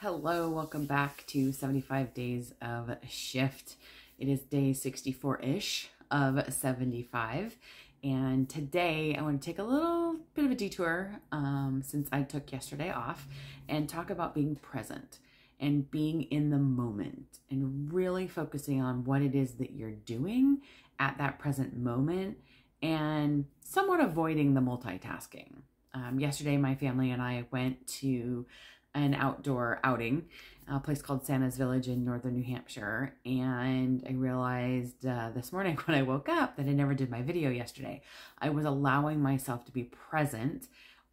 Hello, welcome back to 75 Days of Shift. It is day 64 ish of 75. And today I want to take a little bit of a detour um, since I took yesterday off and talk about being present and being in the moment and really focusing on what it is that you're doing at that present moment and somewhat avoiding the multitasking. Um, yesterday, my family and I went to an outdoor outing, a place called Santa's Village in northern New Hampshire. And I realized uh, this morning when I woke up that I never did my video yesterday. I was allowing myself to be present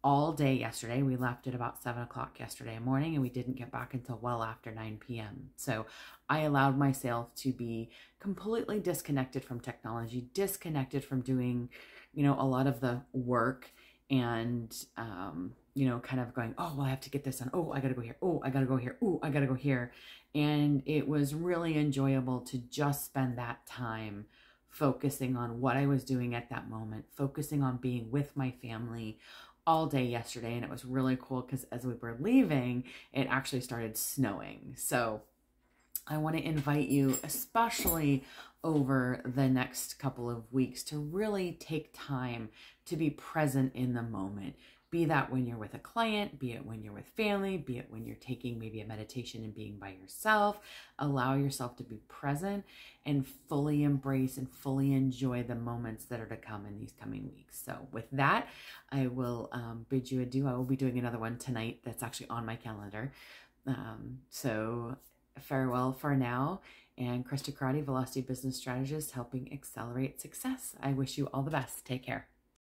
all day yesterday. We left at about seven o'clock yesterday morning and we didn't get back until well after 9 p.m. So I allowed myself to be completely disconnected from technology, disconnected from doing, you know, a lot of the work and um, you know, kind of going, oh, well, I have to get this done. Oh, I got to go here. Oh, I got to go here. Oh, I got to go here. And it was really enjoyable to just spend that time focusing on what I was doing at that moment, focusing on being with my family all day yesterday. And it was really cool because as we were leaving, it actually started snowing. So I want to invite you, especially over the next couple of weeks, to really take time to be present in the moment. Be that when you're with a client, be it when you're with family, be it when you're taking maybe a meditation and being by yourself. Allow yourself to be present and fully embrace and fully enjoy the moments that are to come in these coming weeks. So, with that, I will um, bid you adieu. I will be doing another one tonight that's actually on my calendar. Um, so, farewell for now. And Krista Crotty, Velocity Business Strategist, helping accelerate success. I wish you all the best. Take care.